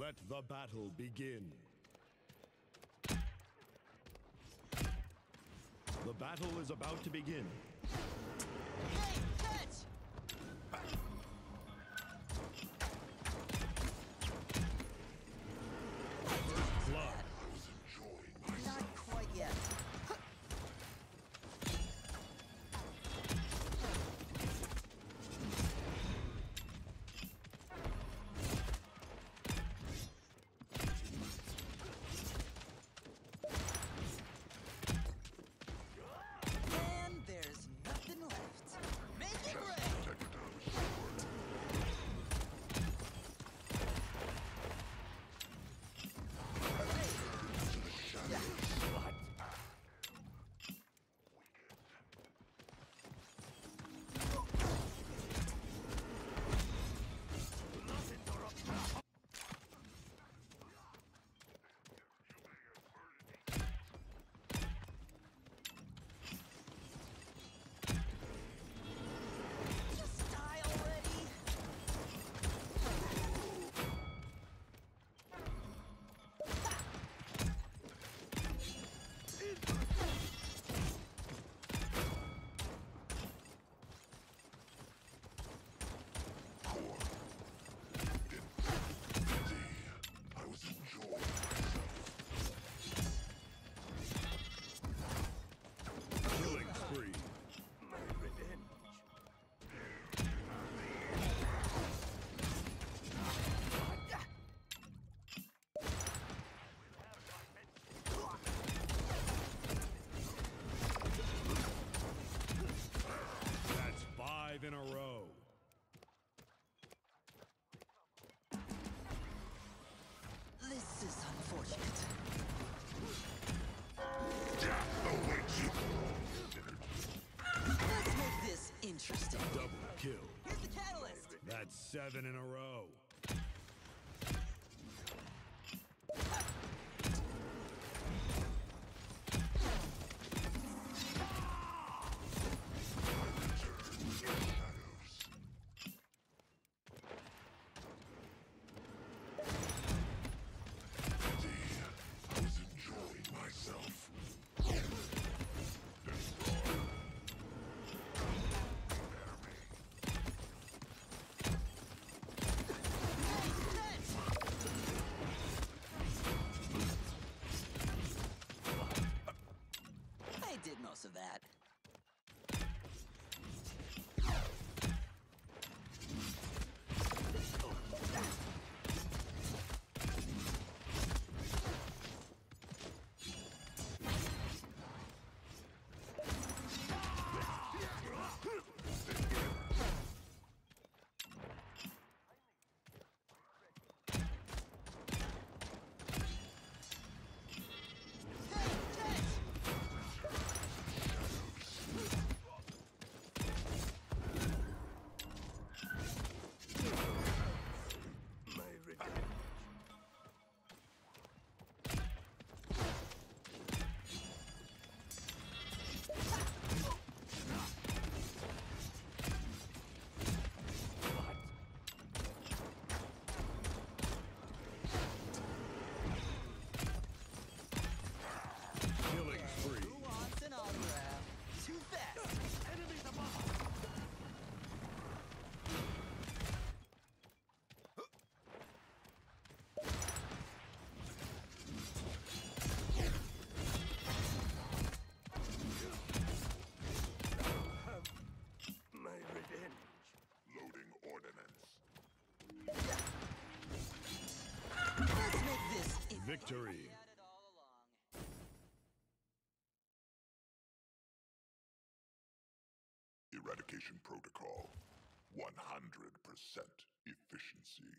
Let the battle begin. The battle is about to begin. Hey! seven in a row. Victory! Eradication protocol. 100% efficiency.